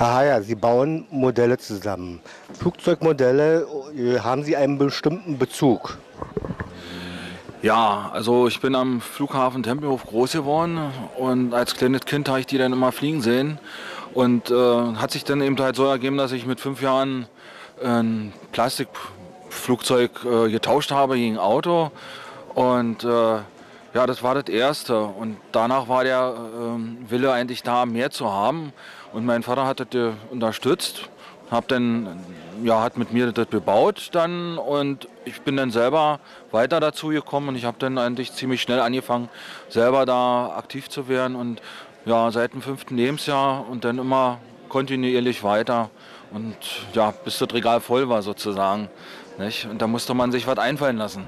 Herr Hayer, Sie bauen Modelle zusammen. Flugzeugmodelle, äh, haben Sie einen bestimmten Bezug? Ja, also ich bin am Flughafen Tempelhof groß geworden und als kleines Kind habe ich die dann immer fliegen sehen. Und äh, hat sich dann eben halt so ergeben, dass ich mit fünf Jahren ein Plastikflugzeug äh, getauscht habe gegen Auto. Und äh, ja, das war das Erste. Und danach war der äh, Wille eigentlich da, mehr zu haben. Und mein Vater hat das unterstützt, hab dann, ja, hat mit mir das bebaut dann und ich bin dann selber weiter dazu gekommen und ich habe dann eigentlich ziemlich schnell angefangen, selber da aktiv zu werden und ja, seit dem fünften Lebensjahr und dann immer kontinuierlich weiter und ja, bis das Regal voll war sozusagen. Nicht? Und da musste man sich was einfallen lassen.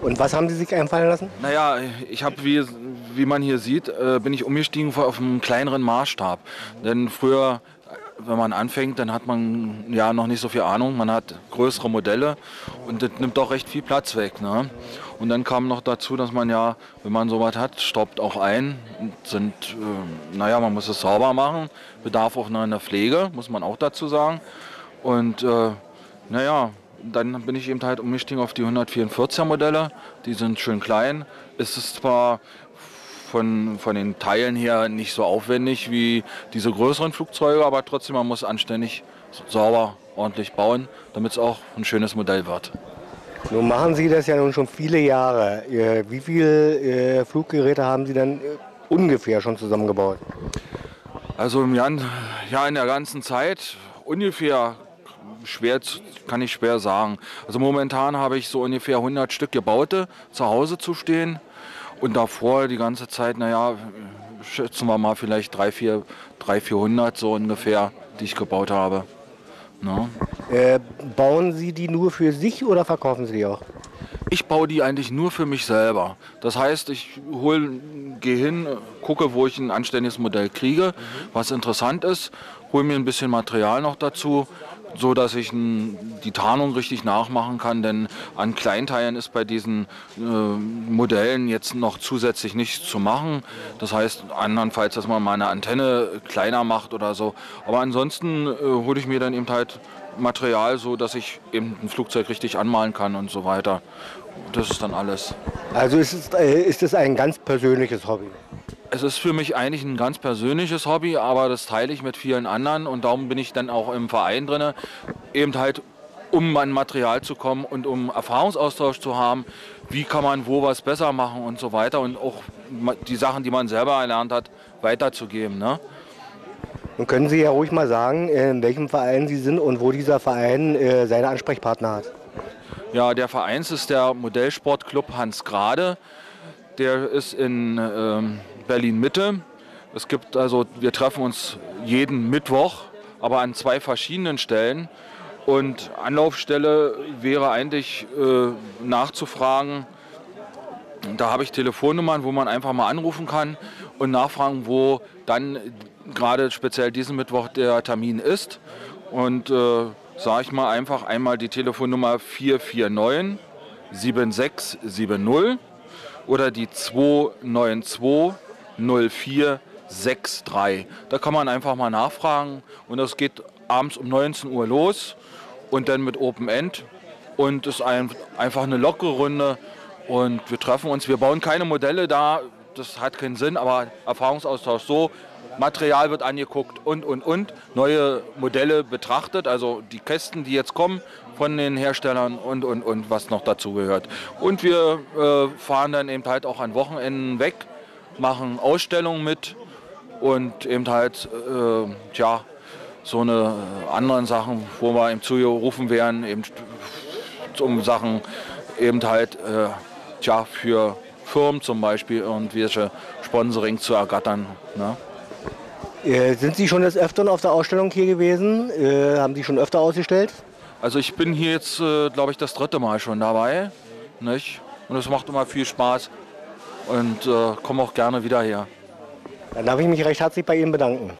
Und was haben Sie sich einfallen lassen? Naja, ich habe, wie, wie man hier sieht, äh, bin ich umgestiegen auf einen kleineren Maßstab. Denn früher, wenn man anfängt, dann hat man ja noch nicht so viel Ahnung. Man hat größere Modelle und das nimmt auch recht viel Platz weg. Ne? Und dann kam noch dazu, dass man ja, wenn man sowas hat, stoppt auch ein. Sind, äh, naja, man muss es sauber machen, bedarf auch einer Pflege, muss man auch dazu sagen. Und äh, naja, dann bin ich eben halt umgestiegen auf die 144er Modelle. Die sind schön klein. Es ist zwar von, von den Teilen her nicht so aufwendig wie diese größeren Flugzeuge, aber trotzdem, man muss anständig sauber, ordentlich bauen, damit es auch ein schönes Modell wird. Nun machen Sie das ja nun schon viele Jahre. Wie viele äh, Fluggeräte haben Sie denn äh, ungefähr schon zusammengebaut? Also im Jan, ja, in der ganzen Zeit ungefähr schwer, kann ich schwer sagen. Also momentan habe ich so ungefähr 100 Stück gebaute zu Hause zu stehen und davor die ganze Zeit, naja, schätzen wir mal vielleicht 300, 400, 300, 400 so ungefähr, die ich gebaut habe. Ne? Äh, bauen Sie die nur für sich oder verkaufen Sie die auch? Ich baue die eigentlich nur für mich selber. Das heißt, ich hol, gehe hin, gucke, wo ich ein anständiges Modell kriege, was interessant ist, hole mir ein bisschen Material noch dazu, so dass ich die Tarnung richtig nachmachen kann. Denn an Kleinteilen ist bei diesen äh, Modellen jetzt noch zusätzlich nichts zu machen. Das heißt, andernfalls, dass man mal eine Antenne kleiner macht oder so. Aber ansonsten äh, hole ich mir dann eben halt Material, so dass ich eben ein Flugzeug richtig anmalen kann und so weiter. Das ist dann alles. Also ist es, äh, ist ein ganz persönliches Hobby? Es ist für mich eigentlich ein ganz persönliches Hobby, aber das teile ich mit vielen anderen und darum bin ich dann auch im Verein drin, eben halt um an Material zu kommen und um Erfahrungsaustausch zu haben, wie kann man wo was besser machen und so weiter und auch die Sachen, die man selber erlernt hat, weiterzugeben. Ne? Nun können Sie ja ruhig mal sagen, äh, in welchem Verein Sie sind und wo dieser Verein äh, seine Ansprechpartner hat. Ja, der Vereins ist der Modellsportclub Hans Grade. Der ist in ähm, Berlin Mitte. Es gibt also, wir treffen uns jeden Mittwoch, aber an zwei verschiedenen Stellen. Und Anlaufstelle wäre eigentlich äh, nachzufragen. Da habe ich Telefonnummern, wo man einfach mal anrufen kann und nachfragen, wo dann gerade speziell diesen Mittwoch der Termin ist. Und äh, sage ich mal einfach einmal die Telefonnummer 449 7670 oder die 292 0463. Da kann man einfach mal nachfragen und das geht abends um 19 Uhr los und dann mit Open End und ist ein, einfach eine lockere Runde und wir treffen uns. Wir bauen keine Modelle da, das hat keinen Sinn, aber Erfahrungsaustausch so. Material wird angeguckt und, und, und. Neue Modelle betrachtet, also die Kästen, die jetzt kommen von den Herstellern und, und, und, was noch dazu gehört. Und wir äh, fahren dann eben halt auch an Wochenenden weg, machen Ausstellungen mit und eben halt, äh, tja, so eine äh, anderen Sachen, wo wir eben zugerufen werden, eben um Sachen eben halt, äh, tja, für Firmen zum Beispiel irgendwelche Sponsoring zu ergattern. Ne? Äh, sind Sie schon des Öfteren auf der Ausstellung hier gewesen? Äh, haben Sie schon öfter ausgestellt? Also ich bin hier jetzt, äh, glaube ich, das dritte Mal schon dabei. Nicht? Und es macht immer viel Spaß und äh, komme auch gerne wieder her. Dann darf ich mich recht herzlich bei Ihnen bedanken.